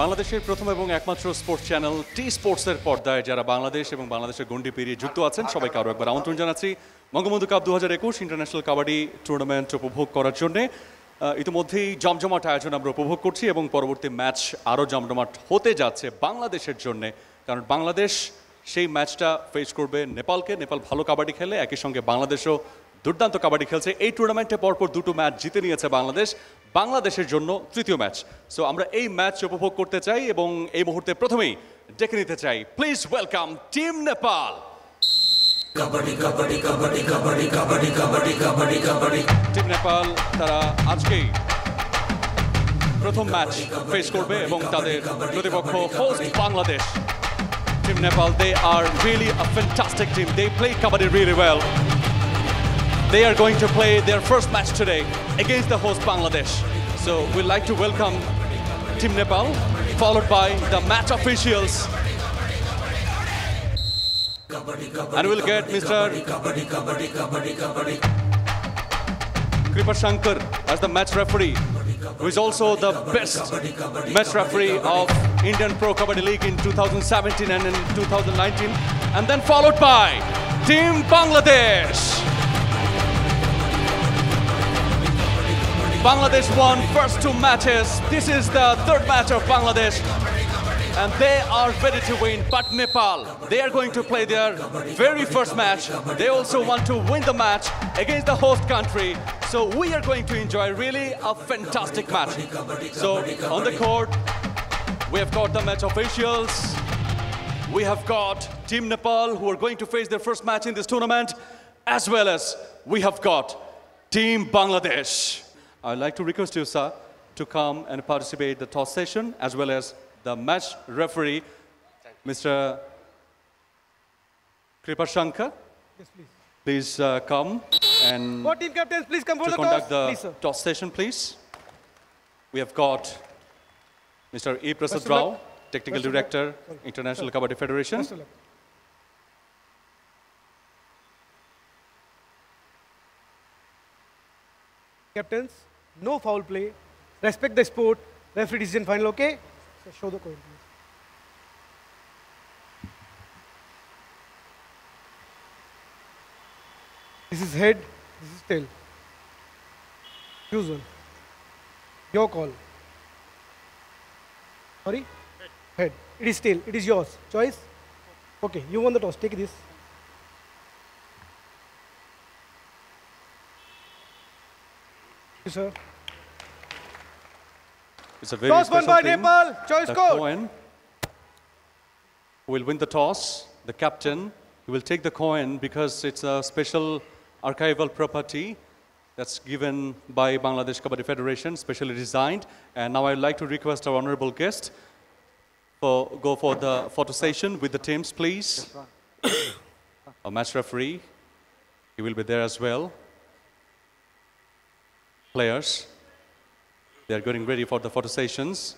বাংলাদেশের প্রথম এবং একমাত্র স্পোর্টস চ্যানেল টি স্পোর্টসের পর্দায় যারা বাংলাদেশ এবং বাংলাদেশের গণ্ডি পেরিয়ে যুক্ত আছেন, সবাইকে আরও একবার আমন্ত্রণ জানাচ্ছি বঙ্গবন্ধু কাপ দু হাজার একুশ ইন্টারন্যাশনাল কাবাডি টুর্নামেন্ট উপভোগ করার জন্যে। ইতিমধ্যেই জমজমাট আয়োজন আমরা উপভোগ করছি এবং পরবর্তী ম্যাচ আরও জমজমাট হতে যাচ্ছে বাংলাদেশের জন্যে। কারণ বাংলাদেশ সেই ম্যাচটা ফেস করবে নেপালকে। নেপাল ভালো কাবাডি খেলে, একই সঙ্গে বাংলাদেশও দুর্দান্ত কাবাডি খেলছে। এই টুর্নামেন্টে পরপর দুটো ম্যাচ জিতে নিয়েছে বাংলাদেশ। বাংলাদেশের জন্য তৃতীয় ম্যাচ। সো আমরা এই ম্যাচ উপভোগ করতে চাই এবং এই মুহূর্তে প্রথমেই ডেকে নিতে চাই। Please welcome team Nepal team Nepal তারা আজকেই প্রথম ম্যাচ ফেস করবে এবং তাদের প্রতিপক্ষ host Bangladesh Team Nepal, they are really a fantastic team. They play kabaddi really well. They are going to play their first match today against the host Bangladesh. So we'd like to welcome Team Nepal, followed by the match officials. And we'll get Mr. Kripa Shankar as the match referee, who is also the best match referee of Indian Pro Kabaddi League in 2017 and in 2019. And then followed by Team Bangladesh. Bangladesh won first two matches. This is the third match of Bangladesh. And they are ready to win. But Nepal, they are going to play their very first match. They also want to win the match against the host country. So we are going to enjoy really a fantastic match. So on the court, we have got the match officials. We have got Team Nepal who are going to face their first match in this tournament, as well as we have got Team Bangladesh. I'd like to request you, sir, to come and participate the toss session, as well as the match referee, Mr. Kripa Shankar. Yes, please. Please uh, come and Four team captains, please come for to the conduct toss. the Please, toss session, please. We have got Mr. E. Prasad Rao. Technical Best of luck. Director, International Kabaddi Federation. Best of luck. Captains, no foul play. Respect the sport. Referee decision final, okay? So show the coin, please. This is head, this is tail. Choose one. Your call. Sorry? Head. It is tail. It is yours. Choice? Okay, you won the toss. Take this. Yes, sir. It's a very Toss won special by thing. Nepal. Choice The code. coin will win the toss. The captain he will take the coin because it's a special archival property that's given by Bangladesh Kabaddi Federation, specially designed. And now I'd like to request our honorable guest for go for the photo session with the teams, please. a match referee, he will be there as well. Players. They are getting ready for the photo sessions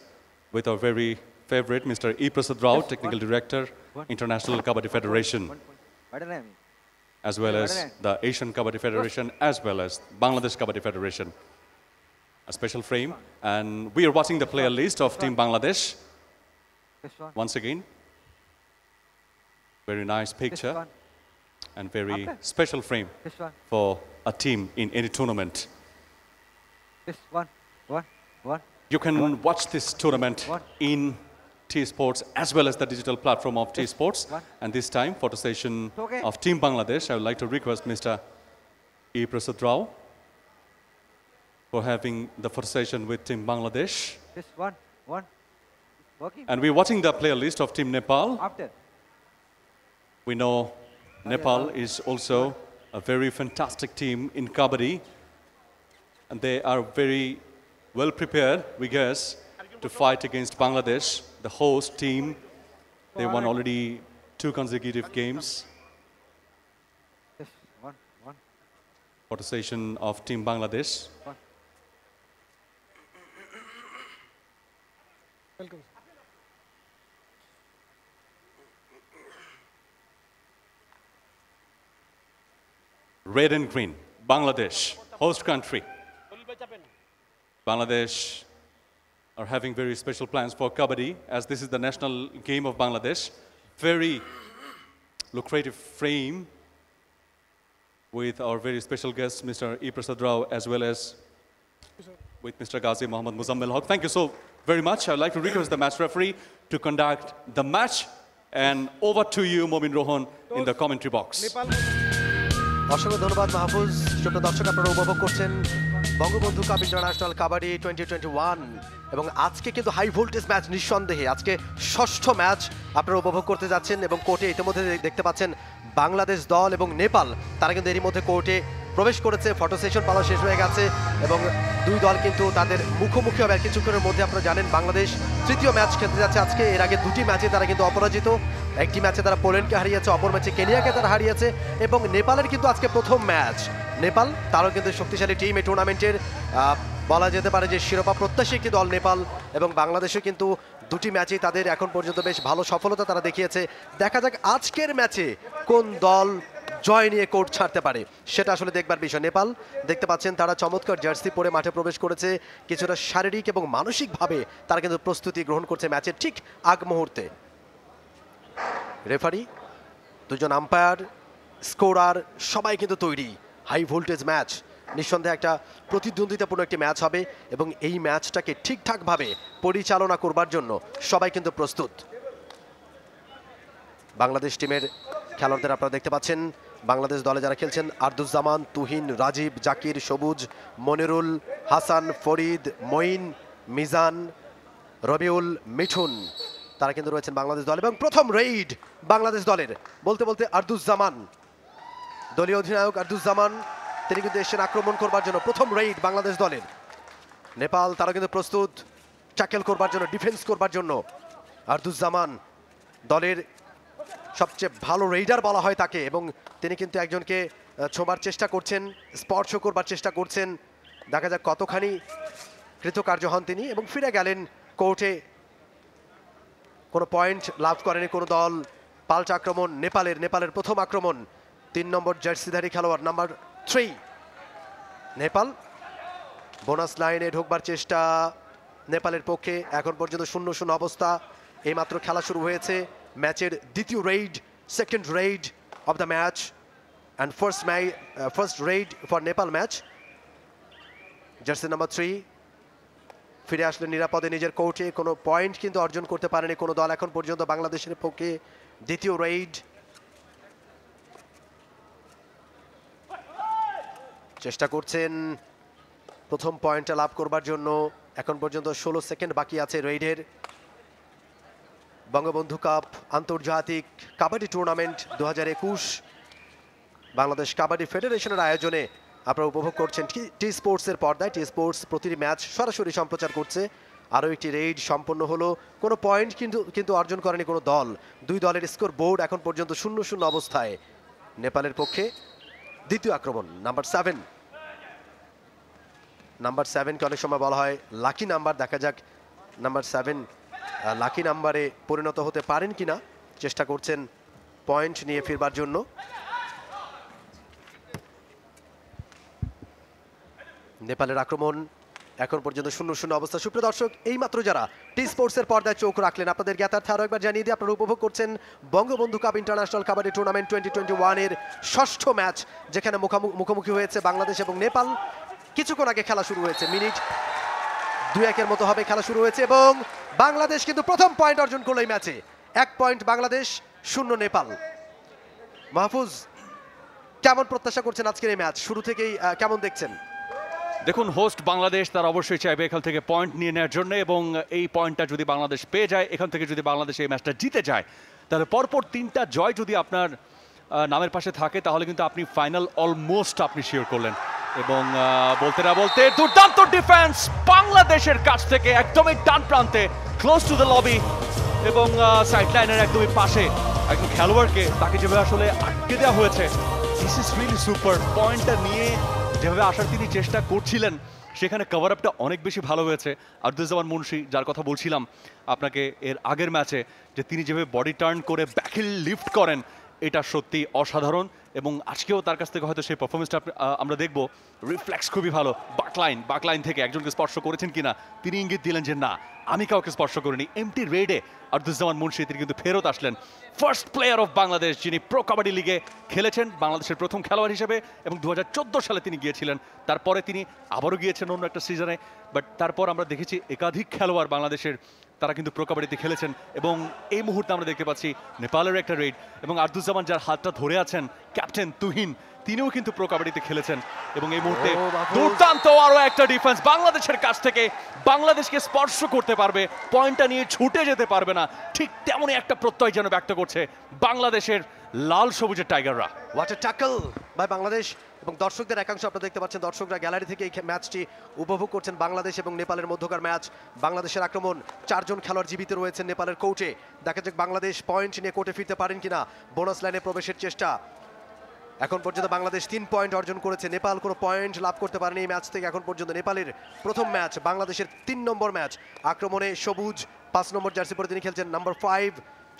with our very favorite Mr. E. Prasad Rao, Technical Director, International Kabaddi Federation, as well as the Asian Kabaddi Federation, as well as Bangladesh Kabaddi Federation. A special frame. And we are watching the player list of Team Bangladesh once again. Very nice picture and very special frame for a team in any tournament. This one. One. One. You can watch this tournament What? in T Sports as well as the digital platform of T Sports. What? And this time, photo session Okay. of Team Bangladesh, I would like to request Mr. E. Prasad Rao for having the photo session with Team Bangladesh. This one. One. Working. And we're watching the player list of Team Nepal. After. We know Nepal is also a very fantastic team in Kabaddi. And they are very well prepared, we guess, to fight against Bangladesh, the host team. They won already two consecutive games. Session of Team Bangladesh. Welcome. Red and green, Bangladesh, host country. Bangladesh are having very special plans for Kabaddi, as this is the national game of Bangladesh. Very lucrative frame with our very special guest, Mr. E. Prasad Rao, as well as with Mr. Ghazi Mohammad Muzammil Haq. Thank you so very much. I'd like to request the match referee to conduct the match. And over to you, Momin Rohan, in the commentary box. Nepal অসংখ্য ধন্যবাদ মাহফুজ সুপ্রিয় দর্শক আপনারা উপভোগ করছেন Bangabandhu cup international kabaddi twenty twenty one এবং আজকে কিন্তু হাই ভোল্টেজ ম্যাচ নিঃসন্দেহে। আজকে ষষ্ঠ ম্যাচ আপনারা উপভোগ করতে যাচ্ছেন এবং কোর্টে ইতিমধ্যে দেখতে পাচ্ছেন বাংলাদেশ দল এবং নেপাল। তারা কিন্তু এরই মধ্যে কোর্টে প্রবেশ করেছে, ফটো সেশন পালা শেষ হয়ে গেছে এবং দুই দল কিন্তু তাদের মুখোমুখি হবে। কিছুক্ষণের মধ্যে আপনারা জানেন বাংলাদেশ তৃতীয় ম্যাচ খেলতে যাচ্ছে আজকে। এর আগে দুটি ম্যাচে তারা কিন্তু অপরাজিত। একটি ম্যাচে তারা পোল্যান্ডকে হারিয়েছে, অপর ম্যাচে কেনিয়াকে তারা হারিয়েছে এবং নেপালের কিন্তু আজকে প্রথম ম্যাচ। নেপাল, তারও কিন্তু শক্তিশালী টিম এই টুর্নামেন্টের বলা যেতে পারে যে শিরোপা প্রত্যাশী একটি দল নেপাল এবং বাংলাদেশও কিন্তু দুটি ম্যাচেই তাদের এখন পর্যন্ত বেশ ভালো সফলতা তারা দেখিয়েছে। দেখা যাক আজকের ম্যাচে কোন দল জয় নিয়ে কোর্ট ছাড়তে পারে। সেটা আসলে দেখবার বিষয়। নেপাল, দেখতে পাচ্ছেন তারা চমৎকার জার্সি পরে মাঠে প্রবেশ করেছে। কিছুটা শারীরিক এবং মানসিকভাবে তারা কিন্তু প্রস্তুতি গ্রহণ করছে ম্যাচের ঠিক আগ মুহূর্তে। রেফারি, দুজন আম্পায়ার স্কোরার সবাই কিন্তু তৈরি। হাই ভোল্টেজ ম্যাচ নিঃসন্দেহে একটা প্রতিদ্বন্দ্বিতাপূর্ণ একটি ম্যাচ হবে এবং এই ম্যাচটাকে ঠিকঠাকভাবে পরিচালনা করবার জন্য সবাই কিন্তু প্রস্তুত। বাংলাদেশ টিমের খেলোয়াড়দের আপনারা দেখতে পাচ্ছেন, বাংলাদেশ দলে যারা খেলছেন, আর্দুজ্জামান, তুহিন, রাজীব, জাকির, সবুজ, মনিরুল, হাসান, ফরিদ, মঈন, মিজান, রবিউল, মিঠুন, তারা কিন্তু রয়েছেন বাংলাদেশ দল। এবং প্রথম রেইড বাংলাদেশ দলের। বলতে বলতে আর্দুজ্জামান, দলীয় অধিনায়ক আর্দুজ্জামান, তিনি কিন্তু এসেছেন আক্রমণ করবার জন্য। প্রথম রেইড বাংলাদেশ দলের। নেপাল তারা কিন্তু প্রস্তুত, ট্যাকেল করবার জন্য, ডিফেন্স করবার জন্য। আর্দুজ্জামান দলের সবচেয়ে ভালো রেইডার বলা হয় তাকে এবং তিনি কিন্তু একজনকে ছোঁবার চেষ্টা করছেন, স্পর্শ করবার চেষ্টা করছেন। দেখা যাক কতখানি কৃতকার্য হন তিনি এবং ফিরে গেলেন কোর্টে। কোনো পয়েন্ট লাভ করেনি কোনো দল। পাল্টা আক্রমণ, নেপালের নেপালের প্রথম আক্রমণ। তিন নম্বর জার্সিধারী খেলোয়াড়, নাম্বার থ্রি, নেপাল। বোনাস লাইনে ঢোকবার চেষ্টা নেপালের পক্ষে। এখন পর্যন্ত শূন্য শূন্য অবস্থা। এইমাত্র খেলা শুরু হয়েছে। ম্যাচের দ্বিতীয় raid second raid of the match and first my first raid for Nepal match jersey number three ফিরে আসলে নিরাপদে নিজের কোর্টে কোনো পয়েন্ট কিন্তু অর্জন করতে পারেনি কোনো দল এখন পর্যন্ত বাংলাদেশের পক্ষে দ্বিতীয় রেইড চেষ্টা করছেন প্রথম পয়েন্টটা লাভ করবার জন্য। এখন পর্যন্ত ষোলো সেকেন্ড বাকি আছে রেইডের বঙ্গবন্ধু কাপ আন্তর্জাতিক কাবাডি টুর্নামেন্ট দু হাজার একুশ বাংলাদেশ কাবাডি ফেডারেশনের আয়োজনে আপনারা উপভোগ করছেন টি- টি স্পোর্টসের পর্দায়। টি স্পোর্টস প্রতিটি ম্যাচ সরাসরি সম্প্রচার করছে। আরও একটি রেইড সম্পন্ন হলো। কোনো পয়েন্ট কিন্তু কিন্তু অর্জন করেনি কোনো দল। দুই দলের স্কোর বোর্ড এখন পর্যন্ত শূন্য শূন্য অবস্থায়। নেপালের পক্ষে দ্বিতীয় আক্রমণ, নাম্বার সেভেন। নাম্বার সেভেনকে অনেক সময় বলা হয় লাকি নাম্বার। দেখা যাক, নাম্বার সেভেন লাকি নাম্বারে পরিণত হতে পারেন কিনা চেষ্টা করছেন পয়েন্ট নিয়ে ফিরবার জন্য। নেপালের আক্রমণ এখন পর্যন্ত শূন্য শূন্য অবস্থা। সুপ্রিয় দর্শক, এইমাত্র যারা টি স্পোর্টসের পর্দায় চোখ রাখলেন, আপনাদের জ্ঞাতার্থে আরও একবার জানিয়ে দিয়ে আপনারা উপভোগ করছেন Bangabandhu cup international kabaddi tournament twenty twenty ওয়ানের ষষ্ঠ ম্যাচ যেখানে মুখামুখি হয়েছে বাংলাদেশ এবং নেপাল। কিছুক্ষণ আগে খেলা শুরু হয়েছে, মিনিট দুই একের মতো হবে খেলা শুরু হয়েছে এবং বাংলাদেশ কিন্তু প্রথম পয়েন্ট অর্জন করল এই ম্যাচে। এক পয়েন্ট বাংলাদেশ, শূন্য নেপাল। মাহফুজ, কেমন প্রত্যাশা করছেন আজকের এই ম্যাচ? শুরু থেকেই কেমন দেখছেন? দেখুন হোস্ট বাংলাদেশ তারা অবশ্যই চাইবে এখান থেকে পয়েন্ট নিয়ে নেওয়ার জন্য এবং এই পয়েন্টটা যদি বাংলাদেশ পেয়ে যায়, এখান থেকে যদি বাংলাদেশ এই ম্যাচটা জিতে যায়, তাহলে পরপর তিনটা জয় যদি আপনার নামের পাশে থাকে, তাহলে কিন্তু আপনি ফাইনাল অলমোস্ট আপনি শিওর করলেন। এবং বলতে না বলতে দুর্দান্ত ডিফেন্স বাংলাদেশের কাছ থেকে একদমই ডান প্রান্তে ক্লোজ টু দ্য লবি এবং সাইড লাইনের একদমই পাশে একজন খেলোয়াড়কে তাকে যেভাবে আসলে আটকে দেওয়া হয়েছে দিস ইজ রিয়েলি সুপার পয়েন্টটা নিয়ে যেভাবে আসার তিনি চেষ্টা করছিলেন, সেখানে কভার আপটা অনেক বেশি ভালো হয়েছে। আব্দুজ্জামান মুন্সি, যার কথা বলছিলাম আপনাকে এর আগের ম্যাচে যে তিনি যেভাবে বডি টার্ন করে ব্যাকিল লিফট করেন এটা সত্যি অসাধারণ এবং আজকেও তার কাছ থেকে হয়তো সেই পারফরমেন্সটা আমরা দেখব। রিফ্লেক্স খুবই ভালো। বাকলাইন বাকলাইন থেকে একজনকে স্পর্শ করেছেন কিনা, তিনি ইঙ্গিত দিলেন যে, না, আমি কাউকে স্পর্শ করিনি। এমটি রেডে আব্দুজ্জামান মুন্সি, তিনি কিন্তু ফেরত আসলেন। ফার্স্ট প্লেয়ার অফ বাংলাদেশ যিনি প্রো কাবাডি লিগে খেলেছেন, বাংলাদেশের প্রথম খেলোয়াড় হিসেবে এবং দু হাজার চোদ্দ সালে তিনি গিয়েছিলেন। তারপরে তিনি আবারও গিয়েছেন অন্য একটা সিজনে বাট তারপর আমরা দেখেছি একাধিক খেলোয়াড় বাংলাদেশের তারা কিন্তু প্রো কাবাডিতে খেলেছেন এবং এই মুহূর্তে আমরা দেখতে পাচ্ছি নেপালের একটা রেড এবং আর্দুজ্জামান যার হাতটা ধরে আছেন ক্যাপ্টেন তুহিন তিনিও কিন্তু প্রো কাবাডিতে খেলেছেন এবং এই মুহূর্তে দুর্দান্ত আরও একটা ডিফেন্স বাংলাদেশের কাছ থেকে। বাংলাদেশকে স্পর্শ করতে পারবে পয়েন্টটা নিয়ে ছুটে যেতে পারবে না। ঠিক তেমনই একটা প্রত্যয় যেন ব্যক্ত করছে বাংলাদেশের লাল সবুজের টাইগাররা। What a tackle by Bangladesh এবং দর্শকদের একাংশ আপনারা দেখতে পাচ্ছেন, দর্শকরা গ্যালারি থেকে এই ম্যাচটি উপভোগ করছেন বাংলাদেশ এবং নেপালের মধ্যকার ম্যাচ। বাংলাদেশের আক্রমণ, চারজন খেলোয়াড় জীবিত রয়েছেন নেপালের কোর্টে। দেখা যাক বাংলাদেশ পয়েন্ট নিয়ে কোর্টে ফিরতে পারেন কিনা, বোনাস লাইনে প্রবেশের চেষ্টা। এখন পর্যন্ত বাংলাদেশ তিন পয়েন্ট অর্জন করেছে, নেপাল কোনো পয়েন্ট লাভ করতে পারেনি এই ম্যাচ থেকে। এখন পর্যন্ত নেপালের প্রথম ম্যাচ, বাংলাদেশের তিন নম্বর ম্যাচ। আক্রমণে সবুজ, পাঁচ নম্বর জার্সি পরে তিনি খেলছেন নাম্বার ফাইভ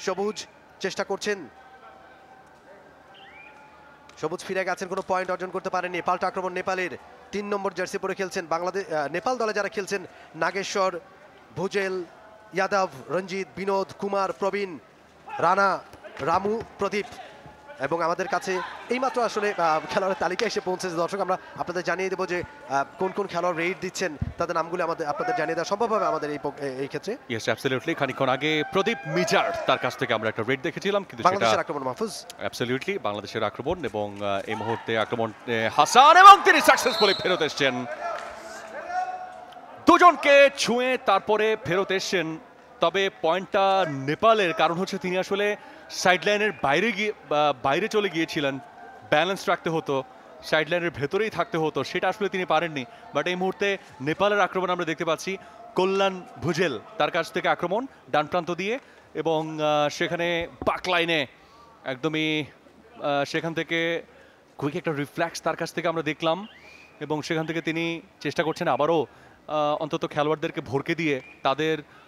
সবুজ, চেষ্টা করছেন সবুজ ফিরে গেছেন, কোনো পয়েন্ট অর্জন করতে পারেনি পাল্টা আক্রমণ নেপালের তিন নম্বর জার্সি পরে খেলছেন বাংলাদেশ নেপাল দলে যারা খেলছেন, নাগেশ্বর, ভুজেল ইয়াদব রঞ্জিত, বিনোদ, কুমার, প্রবীণ, রানা, রামু, প্রদীপ। এবং আমাদের কাছে এইমাত্র আসলে খেলোয়াড়ের তালিকা এসে পৌঁছেছে। দর্শক আমরা আপনাদের জানিয়ে দেবো যে কোন কোন খেলোয়াড় রেড দিচ্ছেন তাদের নামগুলো আমাদের আপনাদের জানিয়ে দেওয়া সম্ভব হবে আমাদের এই এই ক্ষেত্রে? ইয়েস অ্যাবসলিউটলি খানিকক্ষণ আগে প্রদীপ মিজার তার কাছ থেকে আমরা একটা রেড দেখেছিলাম কিন্তু সেটা বাংলাদেশের আক্রমণ মাহফুজ। অ্যাবসলিউটলি বাংলাদেশের আক্রমণ এবং এই মুহূর্তে আক্রমণ হাসান এবং তিনি সাকসেসফুলি ফেরত এসছেন। দুজনকে ছুঁয়ে তারপরে ফেরত এসছেন তবে পয়েন্টটা নেপালের, কারণ হচ্ছে তিনি আসলে সাইডলাইনের বাইরে গিয়ে বাইরে চলে গিয়েছিলেন। ব্যালেন্স রাখতে হতো সাইডলাইনের ভেতরেই থাকতে হতো, সেটা আসলে তিনি পারেননি। বাট এই মুহূর্তে নেপালের আক্রমণ আমরা দেখতে পাচ্ছি। কল্যাণ ভুজেল তার কাছ থেকে আক্রমণ, ডান প্রান্ত দিয়ে এবং সেখানে বাক লাইনে একদমই সেখান থেকে কুইক একটা রিফ্ল্যাক্স তার কাছ থেকে আমরা দেখলাম এবং সেখান থেকে তিনি চেষ্টা করছেন আবারও অন্তত খেলোয়াড়দেরকে ভরকে দিয়ে তাদেরকে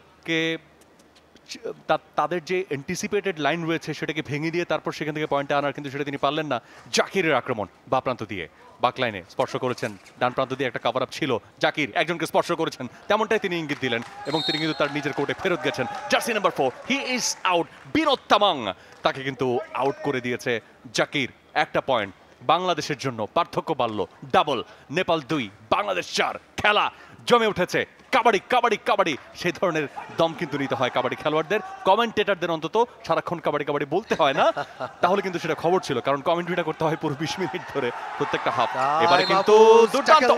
তা- তাদের যে অ্যান্টিসিপেটেড লাইন রয়েছে সেটাকে ভেঙে দিয়ে তারপর সেখান থেকে পয়েন্টে আনার কিন্তু সেটা তিনি পারলেন না। জাকিরের আক্রমণ বা প্রান্ত দিয়ে। বাক লাইনে স্পর্শ করেছেন। ডান প্রান্ত দিয়ে একটা কাভার আপ ছিল। জাকির একজনকে স্পর্শ করেছেন। তেমনটাই তিনি ইঙ্গিত দিলেন এবং তিনি কিন্তু তার নিজের কোর্টে ফেরত গেছেন। Jersey number four he is out Binod Tamang তাকে কিন্তু আউট করে দিয়েছে জাকির। একটা পয়েন্ট বাংলাদেশের জন্য পার্থক্য বাড়ল। ডাবল নেপাল দুই, বাংলাদেশ চার, খেলা জমে উঠেছে। কাবাডি কাবাডি কাবাডি। সেই ধরনের দম কিন্তু নিতে হয় কাবাডি খেলোয়াড়দের। কমেন্টেটারদের অন্তত সারাক্ষণ কাবাডি কাবাডি বলতে হয় না। তাহলে কিন্তু সেটা খবর ছিল কারণ কমেন্ট্রিটা করতে হয় পুরো বিশ মিনিট ধরে প্রত্যেকটা হাফ এবারে কিন্তু দুর্দান্ত।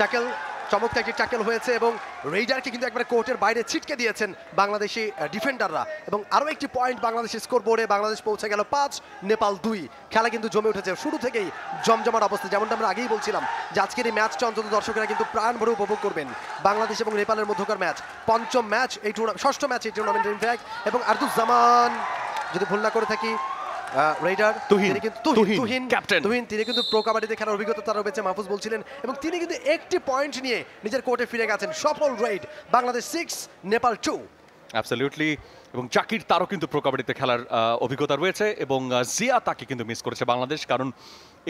ট্যাকেল চমৎকার একটি ট্যাকেল হয়েছে এবং রেইডারকে কিন্তু একবার কোর্টের বাইরে ছিটকে দিয়েছেন বাংলাদেশি ডিফেন্ডাররা এবং আরও একটি পয়েন্ট বাংলাদেশের স্কোর বোর্ডে বাংলাদেশ পৌঁছে গেল পাঁচ, নেপাল দুই। খেলা কিন্তু জমে উঠেছে। শুরু থেকেই জমজমার অবস্থা, যেমনটা আমরা আগেই বলছিলাম যে আজকের এই ম্যাচটা অন্তত দর্শকরা কিন্তু প্রাণ ভরে উপভোগ করবেন। বাংলাদেশ এবং নেপালের মধ্যকার ম্যাচ পঞ্চম ম্যাচ এই টুর্নামেন্ট ষষ্ঠ ম্যাচ এই টুর্নামেন্টের ইনফ্যাক্ট এবং আর্দুজ্জামান যদি ভুল না করে থাকি রেইডার তুহিন, কিন্তু তুহিন, তুহিন তুহিন তিনি কিন্তু প্রো কাবাডিতে খেলার অভিজ্ঞতা তার রয়েছে মাহফুজ বলছিলেন এবং তিনি কিন্তু একটি পয়েন্ট নিয়ে নিজের কোর্টে ফিরে গেছেন। সফল raid Bangladesh six Nepal two absolutely এবং জাকির তারও কিন্তু প্রো কাবাডিতে খেলার অভিজ্ঞতা রয়েছে এবং জিয়া তাকে কিন্তু মিস করেছে বাংলাদেশ কারণ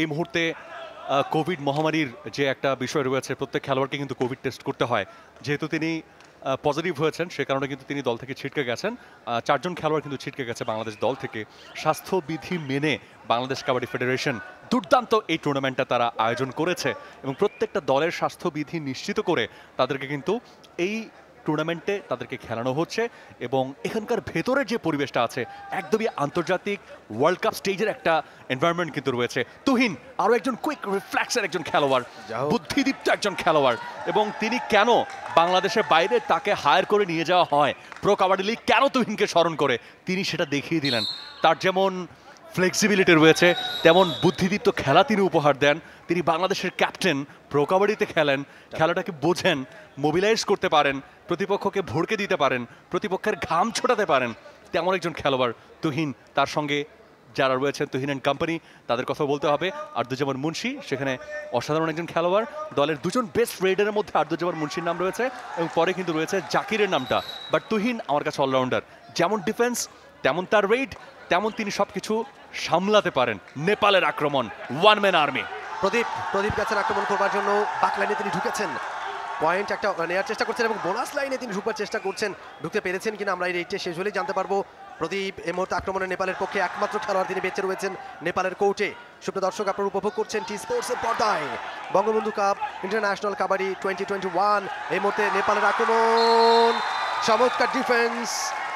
এই মুহূর্তে কোভিড মহামারীর যে একটা বিষয় রয়েছে প্রত্যেক খেলোয়াড়কে কিন্তু কোভিড টেস্ট করতে হয়। যেহেতু তিনি পজিটিভ হয়েছেন, সে কারণে কিন্তু তিনি দল থেকে ছিটকে গেছেন। চারজন খেলোয়াড় কিন্তু ছিটকে গেছে বাংলাদেশ দল থেকে। স্বাস্থ্যবিধি মেনে বাংলাদেশ কাবাডি ফেডারেশন দুর্দান্ত এই টুর্নামেন্টটা তারা আয়োজন করেছে এবং প্রত্যেকটা দলের স্বাস্থ্যবিধি নিশ্চিত করে তাদেরকে কিন্তু এই টুর্নামেন্টে তাদেরকে খেলানো হচ্ছে এবং এখানকার ভেতরের যে পরিবেশটা আছে একদমই আন্তর্জাতিক ওয়ার্ল্ড কাপ স্টেজের একটা এনভায়রনমেন্ট কিন্তু রয়েছে। তুহিন আরও একজন কুইক রিফ্লেক্সের একজন খেলোয়াড় বুদ্ধিদীপ্ত একজন খেলোয়াড় এবং তিনি কেন বাংলাদেশের বাইরে তাকে হায়ার করে নিয়ে যাওয়া হয়? প্রো কাবাডি লিগ কেন তুহিনকে স্মরণ করে? তিনি সেটা দেখিয়ে দিলেন। তার যেমন ফ্লেক্সিবিলিটি রয়েছে তেমন বুদ্ধিদীপ্ত খেলা তিনি উপহার দেন। তিনি বাংলাদেশের ক্যাপ্টেন প্রো কাবাডিতে খেলেন, খেলাটাকে বোঝেন মোবিলাইজ করতে পারেন, প্রতিপক্ষকে ভড়কে দিতে পারেন, প্রতিপক্ষের ঘাম ছোটাতে পারেন। তেমন একজন খেলোয়াড়, তুহিন। তার সঙ্গে যারা রয়েছেন তুহিন অ্যান্ড কোম্পানি তাদের কথা বলতে হবে। আর্দুজ্জামান মুন্সি, সেখানে অসাধারণ একজন খেলোয়াড়। দলের দুজন বেস্ট রেডারের মধ্যে আর্দুজ্জামান মুন্সির নাম রয়েছে এবং পরে কিন্তু রয়েছে জাকিরের নামটা। বাট তুহিন আমার কাছে অলরাউন্ডার যেমন ডিফেন্স তেমন তার রেড তেমন তিনি সব কিছু সামলাতে পারেন। নেপালের আক্রমণ one man army Pradeep Pradeep গেছেন আক্রমণ করবার জন্য বাক লাইনে তিনি ঢুকেছেন। পয়েন্ট একটা নেওয়ার চেষ্টা করছেন এবং বোনাস লাইনে তিনি ঢুকবার চেষ্টা করছেন। ঢুকতে পেরেছেন কিনা আমরা এই রেটে শেষ হলেই জানতে পারব। প্রদীপ এই মুহূর্তে আক্রমণে নেপালের পক্ষে একমাত্র খেলোয়াড় তিনি বেঁচে রয়েছেন নেপালের কোর্টে। সুপ্রিয় দর্শক, আপনারা উপভোগ করছেন টি স্পোর্টসের পর্দায়। Bangabandhu cup international kabaddi twenty twenty one এই মুহূর্তে নেপালের আক্রমণ, চমৎকার ডিফেন্স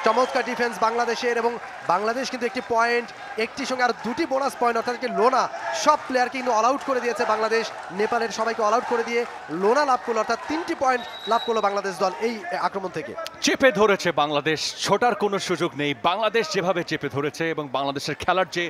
চমৎকার ডিফেন্স বাংলাদেশের এবং বাংলাদেশ কিন্তু একটি পয়েন্ট একটির সঙ্গে আর দুটি বোনাস পয়েন্ট অর্থাৎ লোনা। সব প্লেয়ারকে কিন্তু অল আউট করে দিয়েছে বাংলাদেশ। নেপালের সবাইকে অল আউট করে দিয়ে লোনা লাভ করল, অর্থাৎ তিনটি পয়েন্ট লাভ করল বাংলাদেশ দল এই আক্রমণ থেকে। চেপে ধরেছে বাংলাদেশ, ছোটার কোনো সুযোগ নেই। বাংলাদেশ যেভাবে চেপে ধরেছে এবং বাংলাদেশের খেলার যে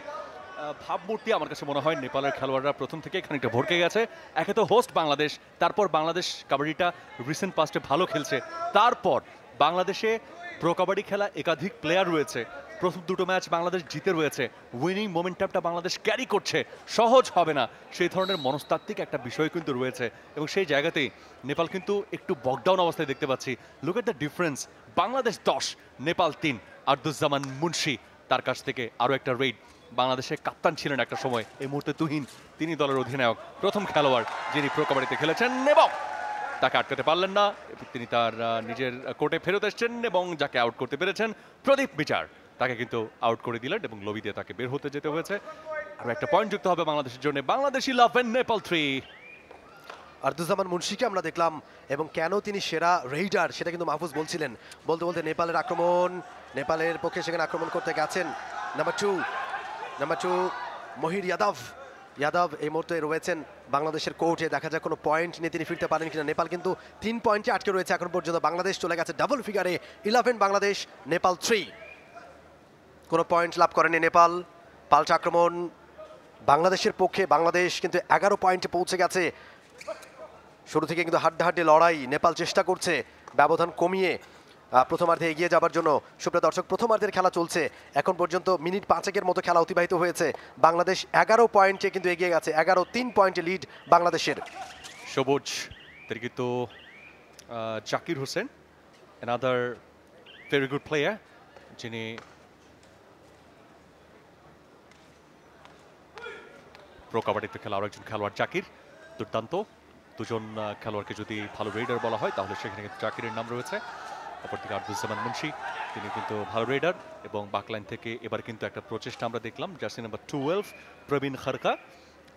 ভাবমূর্তি আমার কাছে মনে হয়, নেপালের খেলোয়াড়রা প্রথম থেকে খানিকটা ভরকে গেছে। একে তো হোস্ট বাংলাদেশ, তারপর বাংলাদেশ কাবাডিটা রিসেন্ট পাস্টে ভালো খেলছে। তারপর বাংলাদেশে প্রো কাবাডি খেলা একাধিক প্লেয়ার রয়েছে। প্রথম দুটো ম্যাচ বাংলাদেশ জিতে রয়েছে। উইনিং মোমেন্টামটা বাংলাদেশ ক্যারি করছে। সহজ হবে না। সেই ধরনের মনস্তাত্ত্বিক একটা বিষয় কিন্তু রয়েছে। এবং সেই জায়গাতেই নেপাল কিন্তু একটু বকডাউন অবস্থায় দেখতে পাচ্ছি। Look at the difference Bangladesh দশ, নেপাল তিন। আর্দুজ্জামান মুন্সি তার কাছ থেকে আরও একটা রেড বাংলাদেশের কাপ্তান ছিলেন একটা সময়। এই মুহূর্তে তুহিন, তিনি দলের অধিনায়ক। প্রথম খেলোয়াড় যিনি প্রো কাবাডিতে খেলেছেন এবং তাকে আটকাতে পারলেন না। তিনি তার নিজের কোর্টে ফেরত এসেছেন এবং যাকে আউট করতে পেরেছেন প্রদীপ বিচার। তাকে কিন্তু আউট করে দিলেন এবং লবি দিয়ে তাকে বের হতে যেতে হয়েছে। আর একটা পয়েন্ট যুক্ত হবে বাংলাদেশের জন্য। বাংলাদেশি লাভ নেপাল থ্রি আর্দুজ্জামান মুন্সিকে আমরা দেখলাম এবং কেন তিনি সেরা রেইডার সেটা কিন্তু মাহফুজ বলছিলেন। বলতে বলতে নেপালের আক্রমণ, নেপালের পক্ষে সেখানে আক্রমণ করতে গেছেন। Number two number two Mohir Yadav Yadav এই মুহূর্তে রয়েছেন বাংলাদেশের কোর্টে দেখা যাক কোনো পয়েন্ট নিয়ে তিনি ফিরতে পারেন কিনা। নেপাল কিন্তু তিন পয়েন্টে আটকে রয়েছে এখন পর্যন্ত। বাংলাদেশ চলে গেছে ডাবল ফিগারে ইলেভেন বাংলাদেশ, নেপাল থ্রি কোনো পয়েন্ট লাভ করেনি নেপাল। পাল্টা আক্রমণ বাংলাদেশের পক্ষে। বাংলাদেশ কিন্তু এগারো পয়েন্টে পৌঁছে গেছে। শুরু থেকে কিন্তু হাড্ডাহাড্ডি লড়াই। নেপাল চেষ্টা করছে ব্যবধান কমিয়ে। প্রথমার্ধে এগিয়ে যাবার জন্য। সুপ্রিয় দর্শক, প্রথমার্ধের খেলা চলছে। এখন পর্যন্ত মিনিট পাঁচেকের মতো খেলা অতিবাহিত হয়েছে। বাংলাদেশ এগারো পয়েন্টে কিন্তু এগিয়ে গেছে। এগারো তিন পয়েন্টে লিড বাংলাদেশের। সবুজ তিনি কিন্তু Zakir Hossain another very good player যিনি প্রো কাবাডিতে খেলা আরও একজন খেলোয়াড় জাকির, দুর্দান্ত। দুজন খেলোয়াড়কে যদি ভালো রেডার বলা হয়, তাহলে সেখানে কিন্তু জাকিরের নাম রয়েছে। অপরদিকে আব্দুজ্জামান মুন্সি, তিনি কিন্তু ভালো রেডার এবং বাকলাইন থেকে এবার কিন্তু একটা প্রচেষ্টা আমরা দেখলাম, jersey number twelve Prabin Kharka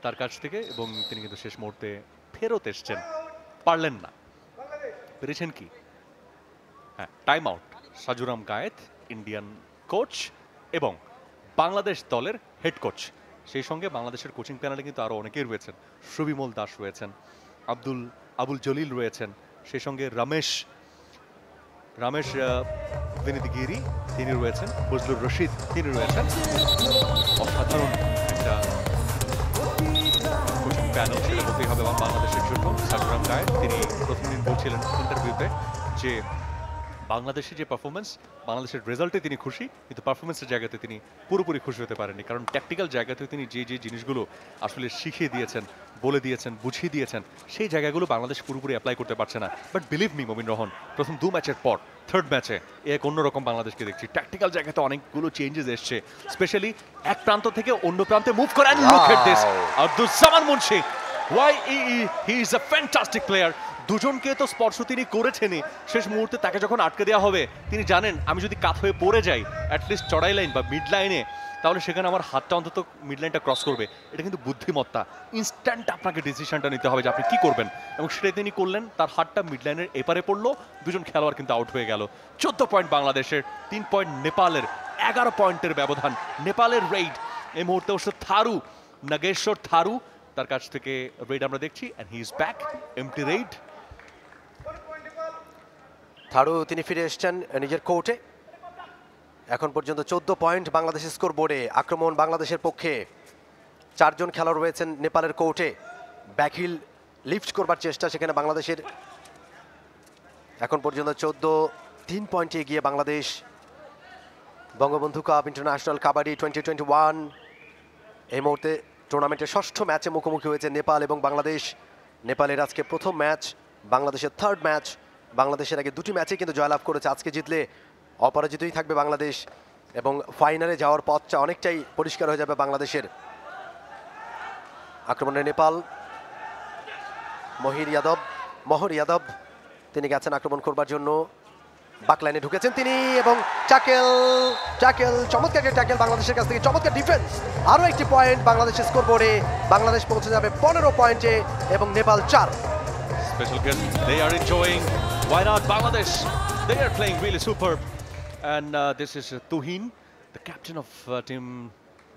তার কাছ থেকে এবং তিনি কিন্তু শেষ মুহূর্তে ফেরত এসছেন। পারলেন না। পেরেছেন কি? হ্যাঁ time out Sajuram Gayet Indian coach এবং বাংলাদেশ দলের হেড কোচ সেই সঙ্গে বাংলাদেশের কোচিং প্যানেলে কিন্তু আরও অনেকেই রয়েছেন। সুবিমল দাস রয়েছেন, আব্দুল, আবুল জলিল রয়েছেন। সেই সঙ্গে রমেশ রমেশ গিরি, তিনি রয়েছেন। বজলুর রশিদ, তিনি রয়েছেন। অসাধারণ একটা প্যানেল সেটা বলতেই হবে বাংলাদেশের জন্য। সাজুরাম গায়ে তিনি প্রথম দিন বলছিলেন ইন্টারভিউতে যে বাংলাদেশের যে পারফরমেন্স বাংলাদেশের রেজাল্টে তিনি খুশি কিন্তু পারফরমেন্সের জায়গাতে তিনি পুরোপুরি খুশি হতে পারেননি। কারণ ট্যাকটিক্যাল জায়গাতে তিনি যে যে জিনিসগুলো আসলে শিখিয়ে দিয়েছেন বলে দিয়েছেন বুঝিয়ে দিয়েছেন সেই জায়গাগুলো বাংলাদেশ পুরোপুরি অ্যাপ্লাই করতে পারছে না। বাট বিলিভ মি মমিন রহন প্রথম দু ম্যাচের পর থার্ড ম্যাচে এক অন্যরকম বাংলাদেশকে দেখছি। ট্যাকটিক্যাল জায়গাতে অনেকগুলো চেঞ্জেস এসছে স্পেশালি এক প্রান্ত থেকে অন্য প্রান্তে মুভ করে look at this Abduzzaman Munshi why he is a fantastic player দুজনকে তো স্পর্শ তিনি করেছেনই। শেষ মুহূর্তে তাকে যখন আটকে দেওয়া হবে, তিনি জানেন আমি যদি কাত হয়ে পড়ে যাই অ্যাটলিস্ট চড়াই লাইন বা মিড লাইনে তাহলে সেখানে আমার হাতটা অন্তত মিড লাইনটা ক্রস করবে। এটা কিন্তু বুদ্ধিমত্তা। ইনস্ট্যান্ট আপনাকে ডিসিশনটা নিতে হবে যে আপনি কী করবেন। এবং সেটাই তিনি করলেন, তার হাতটা মিড লাইনের এপারে পড়ল, দুজন খেলোয়াড় কিন্তু আউট হয়ে গেল। চোদ্দ পয়েন্ট বাংলাদেশের, তিন পয়েন্ট নেপালের, এগারো পয়েন্টের ব্যবধান। নেপালের রেইড এই মুহূর্তে অবশ্য থারু, নাগেশ্বর থারু, তার কাছ থেকে রেড আমরা দেখছি and he is back empty raid Tharu, তিনি ফিরে এসেছেন নিজের কোর্টে। এখন পর্যন্ত চোদ্দ পয়েন্ট বাংলাদেশের স্কোর বোর্ডে আক্রমণ বাংলাদেশের পক্ষে। চারজন খেলোয়াড় রয়েছেন নেপালের কোর্টে। ব্যাকহিল লিফট করবার চেষ্টা সেখানে বাংলাদেশের। এখন পর্যন্ত চোদ্দ, তিন পয়েন্টে এগিয়ে Bangladesh. Bangabandhu cup, international kabaddi twenty twenty one. এই মুহূর্তে টুর্নামেন্টের ষষ্ঠ ম্যাচে মুখোমুখি হয়েছে নেপাল এবং বাংলাদেশ। নেপালের আজকে প্রথম ম্যাচ, বাংলাদেশের থার্ড ম্যাচ। বাংলাদেশের আগে দুটি ম্যাচে কিন্তু জয়লাভ করেছে আজকে জিতলে অপরাজিতই থাকবে বাংলাদেশ এবং ফাইনালে যাওয়ার পথটা অনেকটাই পরিষ্কার হয়ে যাবে বাংলাদেশের আক্রমণে নেপাল, মহির যাদব মহর যাদব তিনি গেছেন আক্রমণ করবার জন্য বাকলাইনে ঢুকেছেন তিনি এবং ট্যাকেল ট্যাকেল, চমৎকার ট্যাকেল বাংলাদেশের কাছ থেকে, চমৎকার ডিফেন্স আরও একটি পয়েন্ট বাংলাদেশের স্কোর বোর্ডে বাংলাদেশ পৌঁছে যাবে পনেরো পয়েন্টে এবং নেপাল চার Special guest. They are enjoying. Why not Bangladesh? They are playing really superb. And uh, this is uh, Tuhin, the captain of uh, team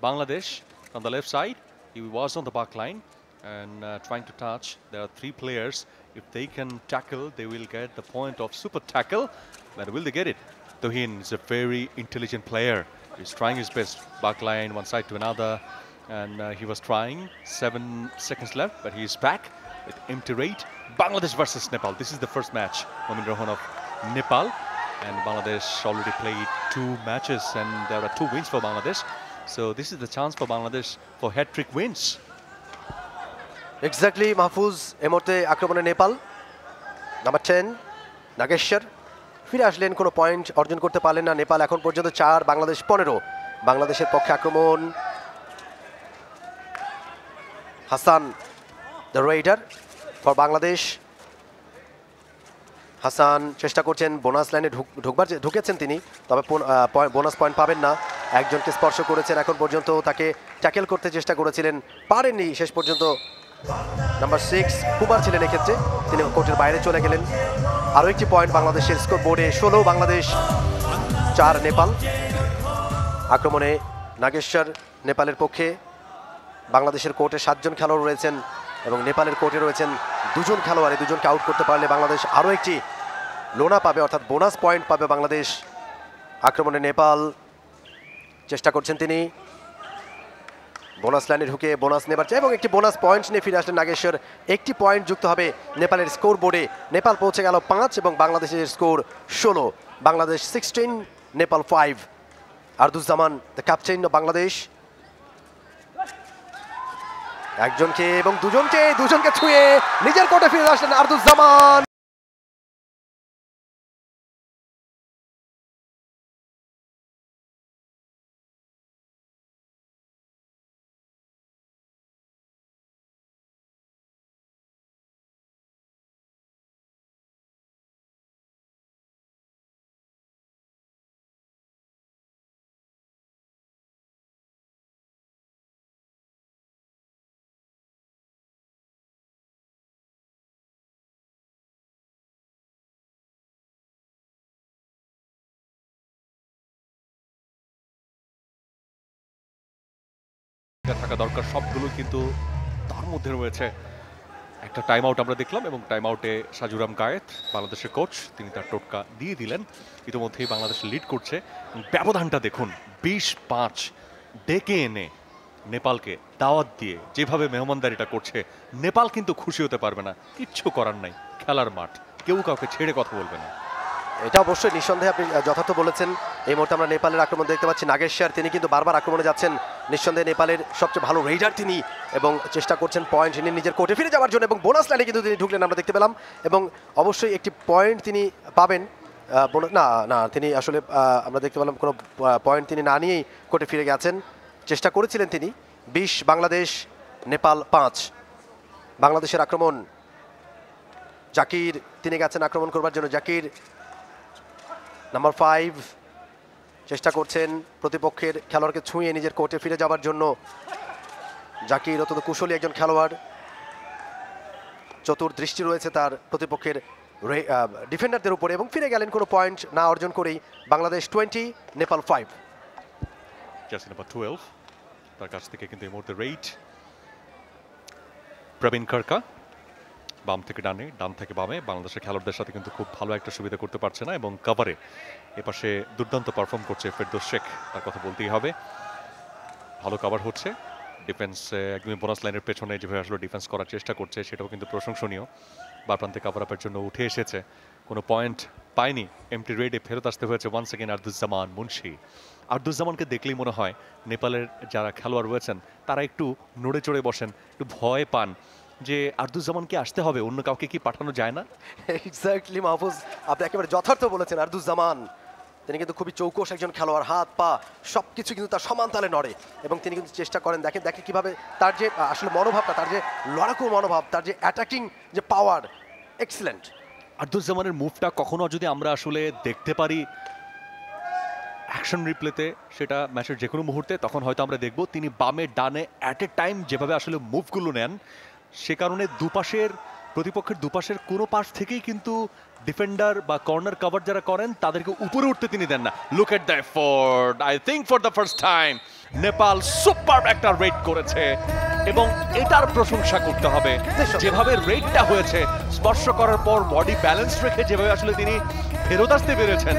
Bangladesh on the left side. He was on the back line and uh, trying to touch. There are three players. If they can tackle, they will get the point of super tackle. But will they get it? Tuhin is a very intelligent player. He's trying his best. Back line, one side to another. And uh, he was trying. Seven seconds left, but he's back with empty rate. Bangladesh versus Nepal. This is the first match. Momin Rohan of Nepal. And Bangladesh already played two matches and there are two wins for Bangladesh. So this is the chance for Bangladesh for hat-trick wins. Mahfuz এ মুহূর্তে আক্রমণে Nepal number ten Nageshwar ফিরে আসলেন কোনো point অর্জন করতে পারলেন না নেপাল এখন পর্যন্ত চার বাংলাদেশ পনেরো বাংলাদেশের পক্ষে আক্রমণ Hasan the raider for Bangladesh. Hasan চেষ্টা করছেন বোনাস লাইনে ঢুক- ঢুকবার ঢুকেছেন তিনি, তবে বোনাস পয়েন্ট পাবেন না। একজনকে স্পর্শ করেছেন এখন পর্যন্ত, তাকে ট্যাকেল করতে চেষ্টা করেছিলেন, পারেননি শেষ পর্যন্ত। নাম্বার সিক্স, কুমার ছিলেন এক্ষেত্রে, তিনি কোর্টের বাইরে চলে গেলেন। আরও একটি পয়েন্ট বাংলাদেশের স্কোর বোর্ডে ষোলো, বাংলাদেশ, চার, নেপাল। আক্রমণে নাগেশ্বর, নেপালের পক্ষে। বাংলাদেশের কোর্টে সাতজন খেলোয়াড় রয়েছেন এবং নেপালের কোর্টে রয়েছেন দুজন খেলোয়াড় দুজনকে আউট করতে পারলে বাংলাদেশ আরও একটি লোনা পাবে, অর্থাৎ বোনাস পয়েন্ট পাবে বাংলাদেশ। আক্রমণে নেপাল, চেষ্টা করছেন তিনি। বোনাস লাইনে ঢুকে বোনাস নেবার চাই এবং একটি বোনাস পয়েন্ট নিয়ে ফিরে আসলেন নাগেশ্বর। একটি পয়েন্ট যুক্ত হবে নেপালের স্কোর বোর্ডে নেপাল পৌঁছে গেল পাঁচ এবং বাংলাদেশের স্কোর ষোলো। Bangladesh sixteen Nepal five Arduzzaman the captain of Bangladesh. একজনকে এবং দুজনকে দুজনকে ছুঁয়ে নিজের কোর্টে ফিরে আসলেন আরদুজ্জামান থাকা দরকার সবগুলো কিন্তু তার মধ্যে রয়েছে। একটা টাইম আউট আমরা দেখলাম এবং টাইম আউটে সাজুরাম গায়েত, বাংলাদেশের কোচ তিনি তার টোটকা দিয়ে দিলেন। ইতিমধ্যেই বাংলাদেশ লিড করছে। ব্যবধানটা দেখুন, বিশ পাঁচ ডেকে এনে নেপালকে দাওয়াত দিয়ে যেভাবে মেহমানদারিটা করছে, নেপাল কিন্তু খুশি হতে পারবে না। কিচ্ছু করার নাই, খেলার মাঠ। কেউ কাউকে ছেড়ে কথা বলবে না। এটা অবশ্যই নিঃসন্দেহে আপনি যথার্থ বলেছেন। এই মুহূর্তে আমরা নেপালের আক্রমণ দেখতে পাচ্ছি। নাগেশ্বর, তিনি কিন্তু বারবার আক্রমণে যাচ্ছেন। নিঃসন্দেহে নেপালের সবচেয়ে ভালো রেইডার তিনি এবং চেষ্টা করছেন পয়েন্ট নিয়ে নিজের কোর্টে ফিরে যাওয়ার জন্য এবং বোনাস লাইনে কিন্তু তিনি ঢুকলেন, আমরা দেখতে পেলাম। এবং অবশ্যই একটি পয়েন্ট তিনি পাবেন না না, তিনি আসলে আমরা দেখতে পেলাম কোনো পয়েন্ট তিনি না নিয়েই কোর্টে ফিরে গেছেন। চেষ্টা করেছিলেন তিনি। বিশ, বাংলাদেশ, নেপাল, পাঁচ। বাংলাদেশের আক্রমণ। জাকির, তিনি গেছেন আক্রমণ করবার জন্য। জাকির, নাম্বার ফাইভ চেষ্টা করছেন প্রতিপক্ষের খেলোয়াড়কে ছুঁয়ে নিজের কোর্টে ফিরে যাওয়ার জন্য। জাকির অত্যন্ত কুশলী একজন খেলোয়াড়। চতুর দৃষ্টি রয়েছে তার প্রতিপক্ষের ডিফেন্ডারদের উপরে এবং ফিরে গেলেন কোনো পয়েন্ট না অর্জন করেই Bangladesh twenty Nepal five twelve তার কাছ থেকে কিন্তু এই মুহূর্তে রেইট প্রবীণ কারকা। বাম থেকে ডানে, ডান থেকে বামে। বাংলাদেশের খেলোয়াড়দের সাথে কিন্তু খুব ভালো একটা সুবিধা করতে পারছে না এবং কাভারে এপাশে দুর্দান্ত পারফর্ম করছে ফেরদৌস শেখ। তার কথা বলতেই হবে। ভালো কাভার হচ্ছে। ডিফেন্স একদমই বোনাস লাইনের পেছনে যেভাবে আসলে ডিফেন্স করার চেষ্টা করছে, সেটাও কিন্তু প্রশংসনীয়। বা প্রান্তে কাভার আপের জন্য উঠে এসেছে। কোনো পয়েন্ট পায়নি। এমটি রেডে ফেরত আসতে হয়েছে ওয়ান সেকেন্ড আর্দুজ্জামান মুন্সি। আর্দুজ্জামানকে দেখলেই মনে হয়, নেপালের যারা খেলোয়াড় রয়েছেন, তারা একটু নড়ে চড়ে বসেন, একটু ভয় পান। যে আর্দুজ্জামানকে আসতে হবে অন্য কাউকে কি পাঠানো যায় না? এক্স্যাক্টলি মাহফুজ আপনি একেবারে যথার্থ বলেছেন আরদুজ্জামান। তিনি কিন্তু খুবই চৌকস একজন খেলোয়াড় হাত পা সব কিছু কিন্তু তার সমান তালে নড়ে। এবং তিনি কিন্তু চেষ্টা করেন দেখেন দেখেন কীভাবে তার যে আসলে মনোভাবটা তার যে লড়াকু মনোভাব তার যে অ্যাটাকিং যে পাওয়ার এক্সিলেন্ট আর্দুজ্জামানের মুভটা কখনো যদি আমরা আসলে দেখতে পারি অ্যাকশন রিপ্লেতে সেটা ম্যাচের যে কোনো মুহূর্তে তখন হয়তো আমরা দেখব তিনি বামে ডানে অ্যাট এ টাইম যেভাবে আসলে মুভগুলো নেন সে কারণে দুপাশের, প্রতিপক্ষের দুপাশের কোনো পাশ থেকেই কিন্তু ডিফেন্ডার বা কর্নার কভার যারা করেন, তাদেরকে উপরে উঠতে তিনি দেন না। Look at the effort I think for the first time Nepal super একটা রেড করেছে। এবং এটার প্রশংসা করতে হবে। যেভাবে রেডটা হয়েছে, স্পর্শ করার পর বডি ব্যালেন্স রেখে যেভাবে আসলে তিনি ফেরত আসতে পেরেছেন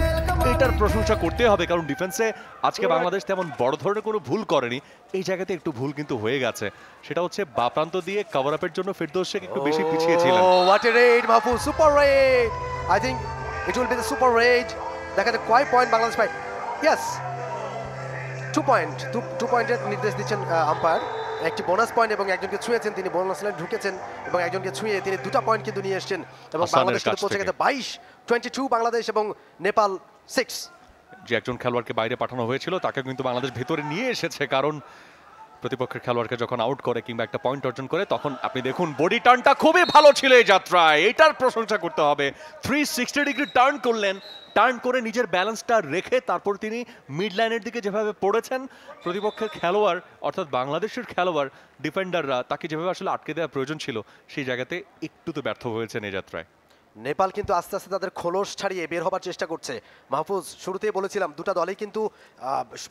এটার প্রশংসা করতে হবে কারণ ডিফেন্সে আজকে বাংলাদেশ তেমন বড় ধরনের কোনো ভুল করেনি। এই জায়গাতে একটু ভুল কিন্তু হয়ে গেছে। সেটা হচ্ছে বা প্রান্ত দিয়ে কভার আপের জন্য ফেরদৌস শেখ একটু বেশি পিছিয়ে ছিলেন। What a raid Mahfuz super raid I think it will be the super raid দেখা যায় কয় পয়েন্ট বাংলাদেশ পায়। ইয়েস টু পয়েন্ট টু পয়েন্টের নির্দেশ দিচ্ছেন আম্পায়ার একটি বোনাস পয়েন্ট এবং একজনকে ছুঁয়েছেন তিনি বোনাস লাইন ঢুকেছেন এবং একজনকে ছুঁয়ে তিনি দুটো পয়েন্ট কিন্তু নিয়ে এসেছেন। এবং বাংলাদেশ কিন্তু পৌঁছে গেছে। বাইশ টোয়েন্টি টু বাংলাদেশ এবং নেপাল সিক্স যে একজন খেলোয়াড়কে বাইরে পাঠানো হয়েছিল, তাকে কিন্তু বাংলাদেশ ভেতরে নিয়ে এসেছে, কারণ প্রতিপক্ষের খেলোয়াড়কে যখন আউট করে কিংবা একটা পয়েন্ট অর্জন করে, তখন আপনি দেখুন বডি টার্নটা খুবই ভালো ছিল এই যাত্রায়। এটার প্রশংসা করতে হবে। থ্রি সিক্সটি ডিগ্রি টার্ন করলেন। টার্ন করে নিজের ব্যালেন্সটা রেখে তারপর তিনি মিড লাইনের দিকে যেভাবে পড়েছেন, প্রতিপক্ষের খেলোয়াড়, অর্থাৎ বাংলাদেশের খেলোয়াড় ডিফেন্ডাররা তাকে যেভাবে আসলে আটকে দেওয়া প্রয়োজন ছিল, সেই জায়গাতে একটু তো ব্যর্থ হয়েছেন এই যাত্রায়। নেপাল কিন্তু আস্তে আস্তে তাদের খোলস ছাড়িয়ে বের হবার চেষ্টা করছে। মাহফুজ, শুরুতেই বলেছিলাম, দুটা দলই কিন্তু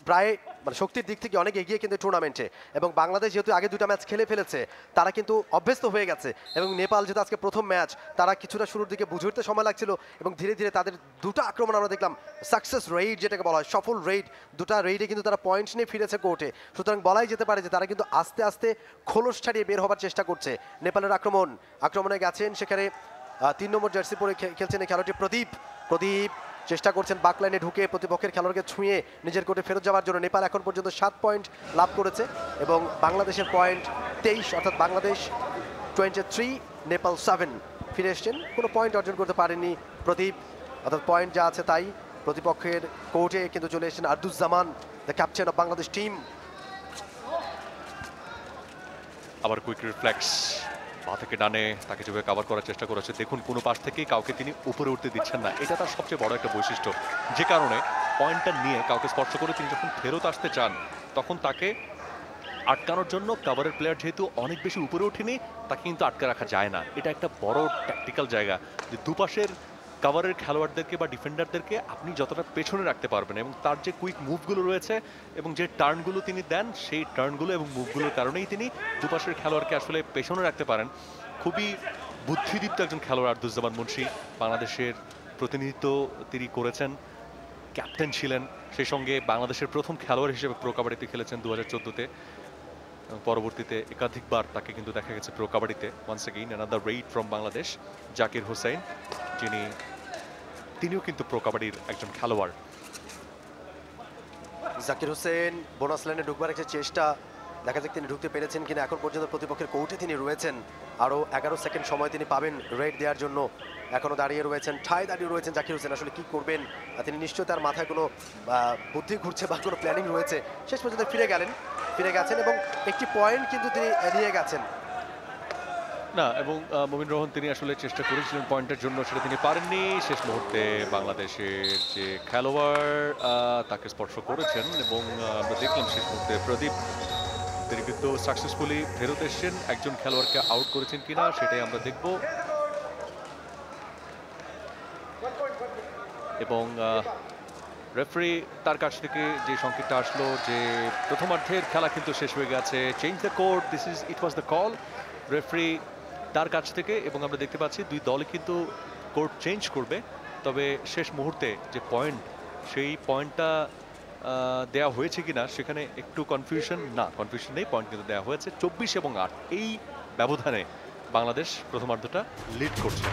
প্রায় মানে শক্তির দিক থেকে অনেক এগিয়ে কিন্তু টুর্নামেন্টে এবং বাংলাদেশ যেহেতু আগে দুটা ম্যাচ খেলে ফেলেছে, তারা কিন্তু অভ্যস্ত হয়ে গেছে। এবং নেপাল যেহেতু আজকে প্রথম ম্যাচ তারা কিছুটা শুরুর দিকে বুঝে উঠতে সময় লাগছিল এবং ধীরে ধীরে তাদের দুটো আক্রমণ আমরা দেখলাম সাকসেস রেইড যেটাকে বলা হয়, সফল রেইড দুটা রেইডে কিন্তু তারা পয়েন্টস নিয়ে ফিরেছে কোর্টে সুতরাং বলাই যেতে পারে যে তারা কিন্তু আস্তে আস্তে খোলস ছাড়িয়ে বের হবার চেষ্টা করছে নেপালের আক্রমণ। আক্রমণে গেছেন সেখানে তিন নম্বর জার্সি পরে খেলছেন এই খেলোয়াড়টি প্রদীপ। প্রদীপ চেষ্টা করছেন বাকলাইনে ঢুকে প্রতিপক্ষের খেলোয়াড়কে ছুঁয়ে নিজের কোর্টে ফেরত যাওয়ার জন্য। নেপাল এখন পর্যন্ত সাত পয়েন্ট লাভ করেছে এবং বাংলাদেশের পয়েন্ট তেইশ, অর্থাৎ Bangladesh twenty three Nepal seven ফিরে এসছেন। কোনো পয়েন্ট অর্জন করতে পারেনি প্রদীপ। অর্থাৎ পয়েন্ট যা আছে তাই প্রতিপক্ষের কোর্টে কিন্তু চলে এসেছেন Arduzzaman the captain of Bangladesh team আবার কুইক রিফ্লেক্স পা থেকে ডানে তাকে যেভাবে কাভার করার চেষ্টা করেছে। দেখুন, কোনো পাশ থেকেই কাউকে তিনি উপরে উঠতে দিচ্ছেন না। এটা তার সবচেয়ে বড় একটা বৈশিষ্ট্য। যে কারণে পয়েন্টটা নিয়ে কাউকে স্পর্শ করে তিনি যখন ফেরত আসতে চান, তখন তাকে আটকানোর জন্য কাভারের প্লেয়ার যেহেতু অনেক বেশি উপরে ওঠেনি, তাকে কিন্তু আটকে রাখা যায় না। এটা একটা বড় ট্যাকটিক্যাল জায়গা যে দুপাশের কাভারের খেলোয়াড়দেরকে বা ডিফেন্ডারদেরকে আপনি যতটা পেছনে রাখতে পারবেন এবং তার যে কুইক মুভগুলো রয়েছে এবং যে টার্নগুলো তিনি দেন, সেই টার্নগুলো এবং মুভগুলোর কারণেই তিনি দুপাশের খেলোয়াড়কে আসলে পেছনে রাখতে পারেন। খুবই বুদ্ধিদীপ্ত একজন খেলোয়াড় আব্দুজ্জামান মুন্সি, বাংলাদেশের প্রতিনিধিত্ব তিনি করেছেন ক্যাপ্টেন ছিলেন, সেই সঙ্গে বাংলাদেশের প্রথম খেলোয়াড় হিসেবে প্রো কাবাডিতে খেলেছেন দু হাজার চোদ্দোতে। পরবর্তীতে একাধিকবার তাকে কিন্তু দেখা গেছে pro কাবাডিতে once again another raid from Bangladesh Zakir Hossain যিনি তিনিও কিন্তু প্রো কাবাডির একজন খেলোয়াড়। জাকির হোসেন বোনাস লাইনে ঢুকবার একটা চেষ্টা। দেখা যাক তিনি ঢুকতে পেরেছেন কিনা। এখন পর্যন্ত প্রতিপক্ষের কোর্টে তিনি রয়েছেন। আরও এগারো সেকেন্ড সময় তিনি পাবেন রেড দেওয়ার জন্য। এখনও দাঁড়িয়ে রয়েছেন, ঠায় দাঁড়িয়ে রয়েছেন জাকির হোসেন। আসলে কি করবেন? তিনি নিশ্চয়ই তার মাথায় কোনো বুদ্ধি ঘুরছে বা কোনো প্ল্যানিং রয়েছে। শেষ পর্যন্ত ফিরে গেলেন, ফিরে গেছেন এবং একটি পয়েন্ট কিন্তু তিনি নিয়ে গেছেন। না, এবং মমিন রহমান তিনি আসলে চেষ্টা করেছিলেন পয়েন্টের জন্য, সেটা তিনি পারেননি। শেষ মুহূর্তে বাংলাদেশের যে খেলোয়াড় তাকে স্পর্শ করেছেন এবং আমরা দেখলাম শেষ মুহূর্তে প্রদীপ। তিনি কিন্তু সাকসেসফুলি ফেরত এসেছেন। একজন খেলোয়াড়কে আউট করেছেন কিনা, সেটাই আমরা দেখব। এবং রেফারি তার কাছ থেকে যে সংকেতটা আসলো যে প্রথমার্ধের খেলা কিন্তু শেষ হয়ে গেছে। Change the code this is it was the call referee তার কাছ থেকে, এবং আমরা দেখতে পাচ্ছি দুই দল কিন্তু কোর্ট চেঞ্জ করবে। তবে শেষ মুহূর্তে যে পয়েন্ট, সেই পয়েন্টটা দেয়া হয়েছে কিনা, সেখানে একটু কনফিউশন না কনফিউশন নেই, পয়েন্ট কিন্তু দেওয়া হয়েছে। চব্বিশ এবং আট, এই ব্যবধানে বাংলাদেশ প্রথমার্ধটা লিড করছে।